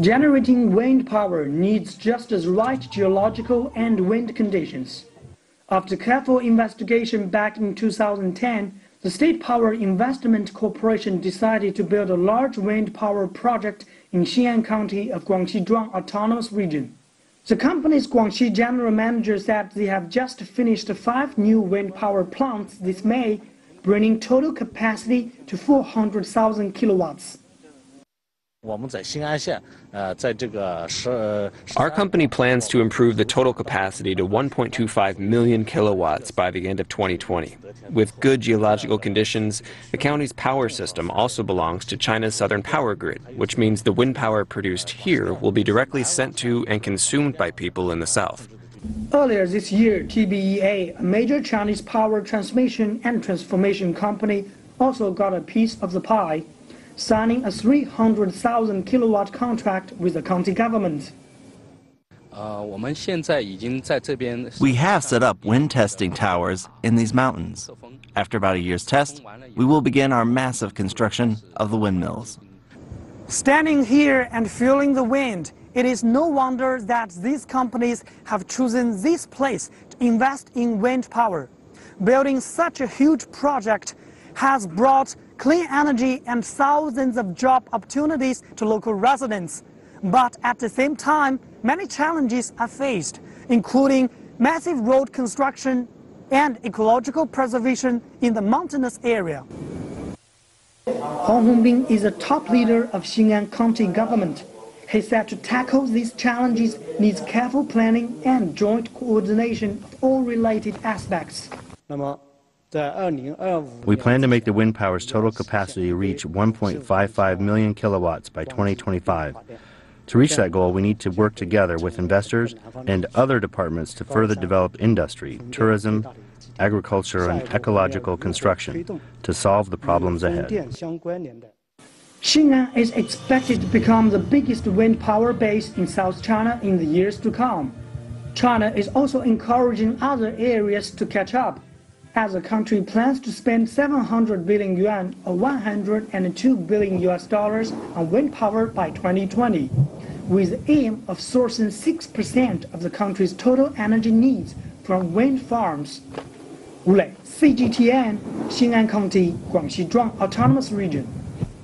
Generating wind power needs just as right geological and wind conditions. After careful investigation back in 2010, the State Power Investment Corporation decided to build a large wind power project in Xing'an County of Guangxi Zhuang Autonomous Region. The company's Guangxi general manager said they have just finished five new wind power plants this May, bringing total capacity to 400,000 kilowatts. Our company plans to improve the total capacity to 1.25 million kilowatts by the end of 2020. With good geological conditions, the county's power system also belongs to China's southern power grid, which means the wind power produced here will be directly sent to and consumed by people in the south. Earlier this year, TBEA, a major Chinese power transmission and transformation company, also got a piece of the pie signing a 300,000 kilowatt contract with the county government. Uh, we have set up wind testing towers in these mountains. After about a year's test, we will begin our massive construction of the windmills. Standing here and feeling the wind, it is no wonder that these companies have chosen this place to invest in wind power. Building such a huge project has brought clean energy and thousands of job opportunities to local residents. But at the same time, many challenges are faced, including massive road construction and ecological preservation in the mountainous area. Huang Hongbin is a top leader of Xing'an County government. He said to tackle these challenges needs careful planning and joint coordination of all related aspects. We plan to make the wind power's total capacity reach 1.55 million kilowatts by 2025. To reach that goal, we need to work together with investors and other departments to further develop industry, tourism, agriculture, and ecological construction to solve the problems ahead. Xing'an is expected to become the biggest wind power base in South China in the years to come. China is also encouraging other areas to catch up as the country plans to spend 700 billion yuan or 102 billion US dollars on wind power by 2020, with the aim of sourcing 6% of the country's total energy needs from wind farms. Wu Lei, CGTN, Xing'an County, Guangxi Zhuang Autonomous Region.